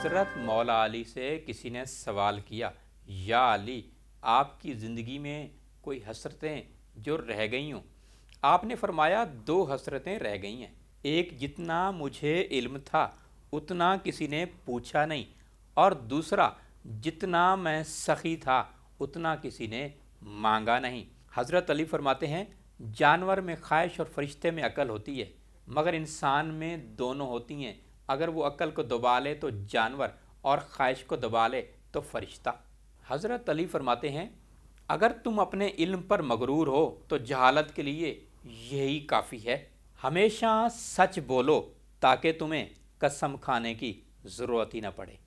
हज़रत मौला अली से किसी ने सवाल किया, या अली, आपकी ज़िंदगी में कोई हसरतें जो रह गई हों? आपने फरमाया, दो हसरतें रह गई हैं। एक जितना मुझे इल्म था, उतना किसी ने पूछा नहीं। और दूसरा, जितना मैं सखी था, उतना किसी ने मांगा नहीं। हज़रत अली फरमाते हैं, जानवर में ख्वाहिश और फरिश्ते में अकल होती है, मगर इंसान में दोनों होती हैं। अगर वो अकल को दबा ले तो जानवर और ख्वाहिश को दबा ले तो फरिश्ता। हज़रत अली फरमाते हैं, अगर तुम अपने इल्म पर मगरूर हो तो जहालत के लिए यही काफ़ी है। हमेशा सच बोलो ताकि तुम्हें कसम खाने की ज़रूरत ही ना पड़े।